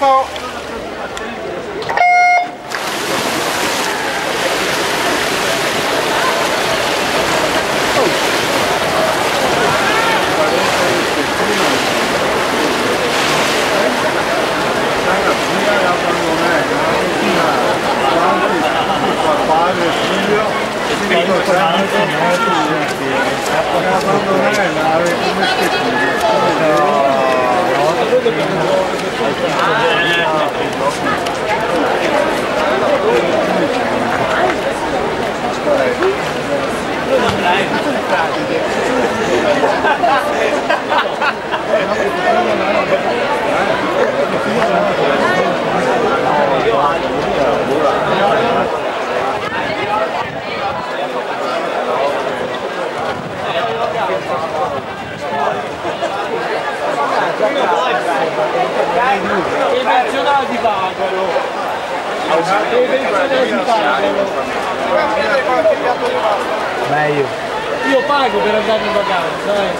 顔。Gracias. città di Vagaro. Meglio. Io pago per andare in vacanza, eh.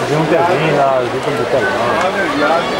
Bisogna intervenire là, tutto un botellone.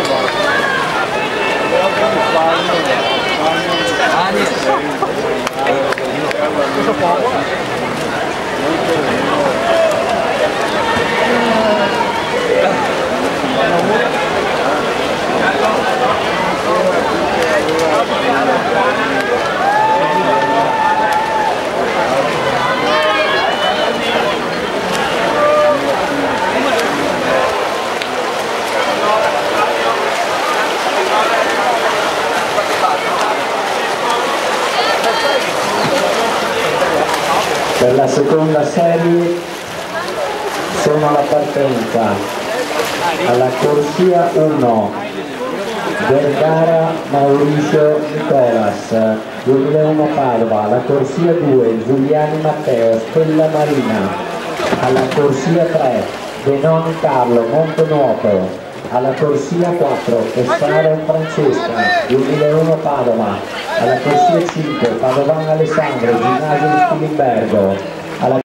Per la seconda serie sono alla partenza. Alla corsia 1 Vergara Mauricio Nicolas. 2001 Padova. Alla corsia 2 Giuliani Matteo Stella Marina. Alla corsia 3 Benoni Carlo Montenuoto alla corsia 4 Pesaro Francesca 2001 Padova alla corsia 5 Padovan Alessandro Ginnasio di Spilimbergo